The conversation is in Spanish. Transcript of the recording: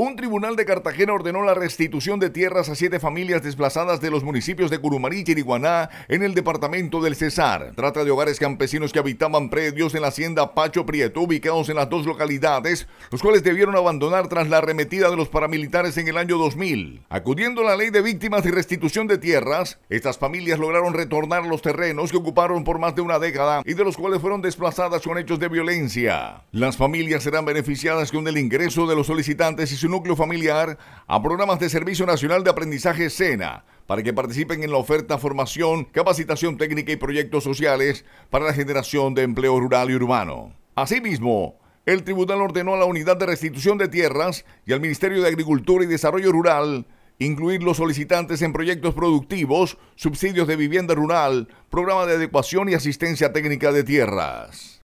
Un tribunal de Cartagena ordenó la restitución de tierras a siete familias desplazadas de los municipios de Curumarí y Chiriguaná en el departamento del Cesar. Trata de hogares campesinos que habitaban predios en la hacienda Pacho Prieto, ubicados en las dos localidades, los cuales debieron abandonar tras la arremetida de los paramilitares en el año 2000. Acudiendo a la ley de víctimas y restitución de tierras, estas familias lograron retornar los terrenos que ocuparon por más de una década y de los cuales fueron desplazadas con hechos de violencia. Las familias serán beneficiadas con el ingreso de los solicitantes y núcleo familiar a programas de Servicio Nacional de Aprendizaje SENA para que participen en la oferta, formación, capacitación técnica y proyectos sociales para la generación de empleo rural y urbano. Asimismo, el tribunal ordenó a la Unidad de Restitución de Tierras y al Ministerio de Agricultura y Desarrollo Rural incluir los solicitantes en proyectos productivos, subsidios de vivienda rural, programa de adecuación y asistencia técnica de tierras.